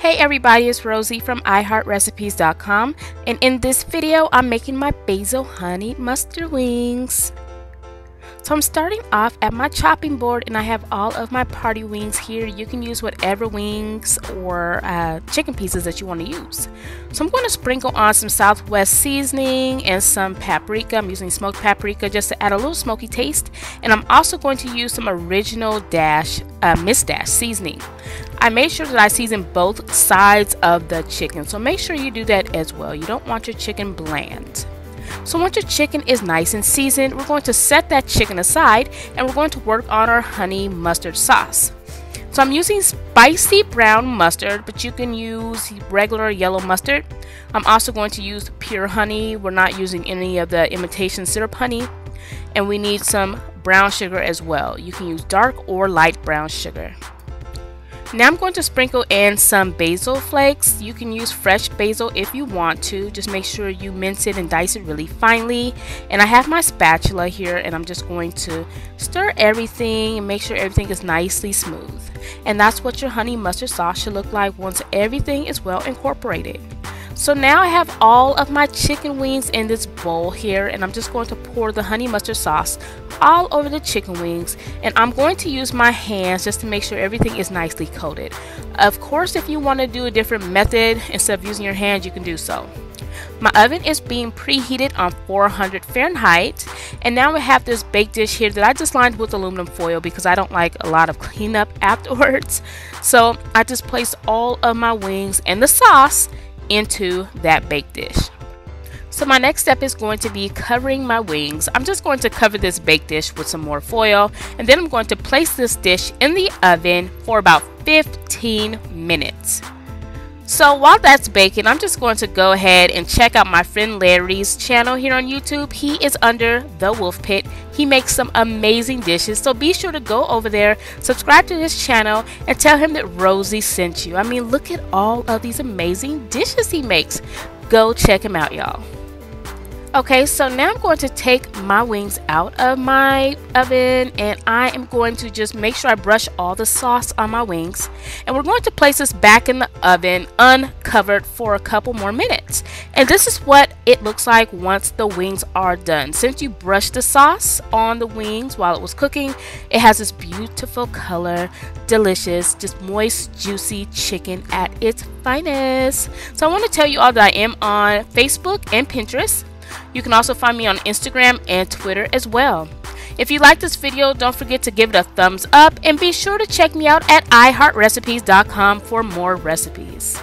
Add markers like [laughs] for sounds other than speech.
Hey everybody, it's Rosie from iHeartRecipes.com and in this video I'm making my basil honey mustard wings. So I'm starting off at my chopping board and I have all of my party wings here. You can use whatever wings or uh, chicken pieces that you want to use. So I'm going to sprinkle on some Southwest seasoning and some paprika. I'm using smoked paprika just to add a little smoky taste. And I'm also going to use some original dash, uh, Miss Dash seasoning. I made sure that I season both sides of the chicken. So make sure you do that as well. You don't want your chicken bland. So once your chicken is nice and seasoned, we're going to set that chicken aside and we're going to work on our honey mustard sauce. So I'm using spicy brown mustard, but you can use regular yellow mustard. I'm also going to use pure honey. We're not using any of the imitation syrup honey. And we need some brown sugar as well. You can use dark or light brown sugar. Now I'm going to sprinkle in some basil flakes. You can use fresh basil if you want to. Just make sure you mince it and dice it really finely. And I have my spatula here and I'm just going to stir everything and make sure everything is nicely smooth. And that's what your honey mustard sauce should look like once everything is well incorporated. So now I have all of my chicken wings in this bowl here and I'm just going to pour the honey mustard sauce all over the chicken wings and I'm going to use my hands just to make sure everything is nicely coated. Of course if you want to do a different method instead of using your hands you can do so. My oven is being preheated on 400 Fahrenheit and now we have this baked dish here that I just lined with aluminum foil because I don't like a lot of cleanup [laughs] afterwards. So I just placed all of my wings and the sauce into that baked dish. So my next step is going to be covering my wings. I'm just going to cover this baked dish with some more foil and then I'm going to place this dish in the oven for about 15 minutes. So while that's baking, I'm just going to go ahead and check out my friend Larry's channel here on YouTube. He is under The Wolfe Pit. He makes some amazing dishes, so be sure to go over there, subscribe to his channel, and tell him that Rosie sent you. I mean, look at all of these amazing dishes he makes. Go check him out, y'all. Okay, so now I'm going to take my wings out of my oven and I am going to just make sure I brush all the sauce on my wings. And we're going to place this back in the oven uncovered for a couple more minutes. And this is what it looks like once the wings are done. Since you brushed the sauce on the wings while it was cooking, it has this beautiful color, delicious, just moist, juicy chicken at its finest. So I want to tell you all that I am on Facebook and Pinterest. You can also find me on Instagram and Twitter as well. If you like this video, don't forget to give it a thumbs up and be sure to check me out at iHeartRecipes.com for more recipes.